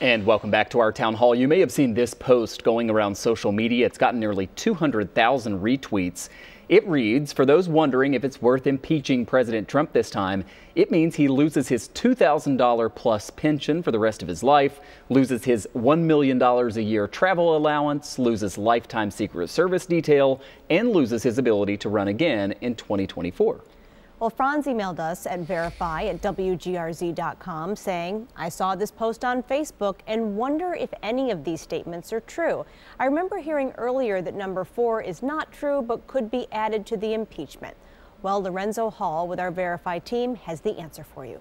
And welcome back to our town hall. You may have seen this post going around social media. It's gotten nearly 200,000 retweets. It reads, for those wondering if it's worth impeaching President Trump this time, it means he loses his $2,000 plus pension for the rest of his life, loses his $1 million a year travel allowance, loses lifetime Secret Service detail, and loses his ability to run again in 2024. Well, Franz emailed us at verify at WGRZ.com saying, I saw this post on Facebook and wonder if any of these statements are true. I remember hearing earlier that number four is not true but could be added to the impeachment. Well, Lorenzo Hall with our Verify team has the answer for you.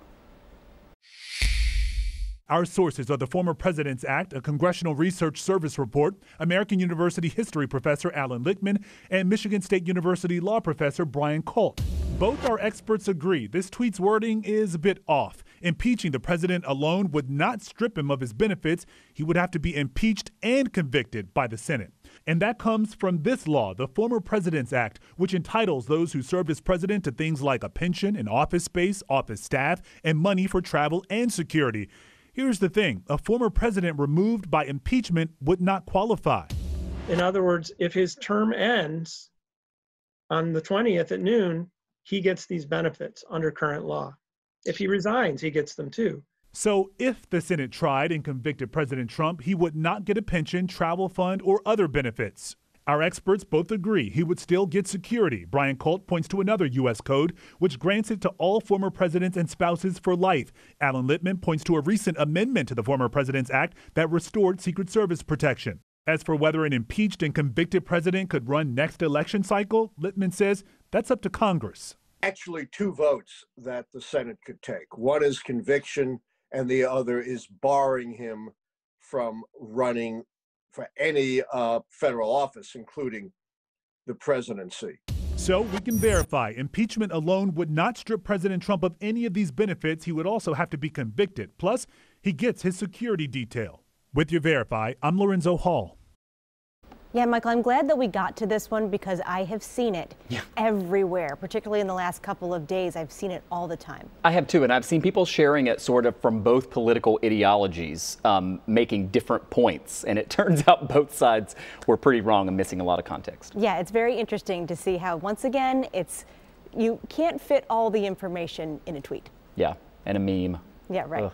Our sources are the Former President's Act, a Congressional Research Service report, American University history professor Alan Lichtman, and Michigan State University law professor Brian Kalt. Both our experts agree this tweet's wording is a bit off. Impeaching the president alone would not strip him of his benefits. He would have to be impeached and convicted by the Senate. And that comes from this law, the Former President's Act, which entitles those who served as president to things like a pension, an office space, office staff, and money for travel and security. Here's the thing a former president removed by impeachment would not qualify. In other words, if his term ends on the 20th at noon, he gets these benefits under current law. If he resigns, he gets them too. So, if the Senate tried and convicted President Trump, he would not get a pension, travel fund, or other benefits. Our experts both agree he would still get security. Brian Kalt points to another U.S. code which grants it to all former presidents and spouses for life. Alan Lichtman points to a recent amendment to the Former President's Act that restored Secret Service protection. As for whether an impeached and convicted president could run next election cycle, Lichtman says that's up to Congress. Actually, two votes that the Senate could take. One is conviction, and the other is barring him from running for any uh, federal office, including the presidency. So we can verify impeachment alone would not strip President Trump of any of these benefits. He would also have to be convicted. Plus, he gets his security detail. With your Verify, I'm Lorenzo Hall. Yeah, Michael, I'm glad that we got to this one because I have seen it yeah. everywhere, particularly in the last couple of days. I've seen it all the time. I have too, and I've seen people sharing it sort of from both political ideologies, um, making different points. And it turns out both sides were pretty wrong and missing a lot of context. Yeah, it's very interesting to see how, once again, it's you can't fit all the information in a tweet. Yeah, and a meme. Yeah, right. Ugh.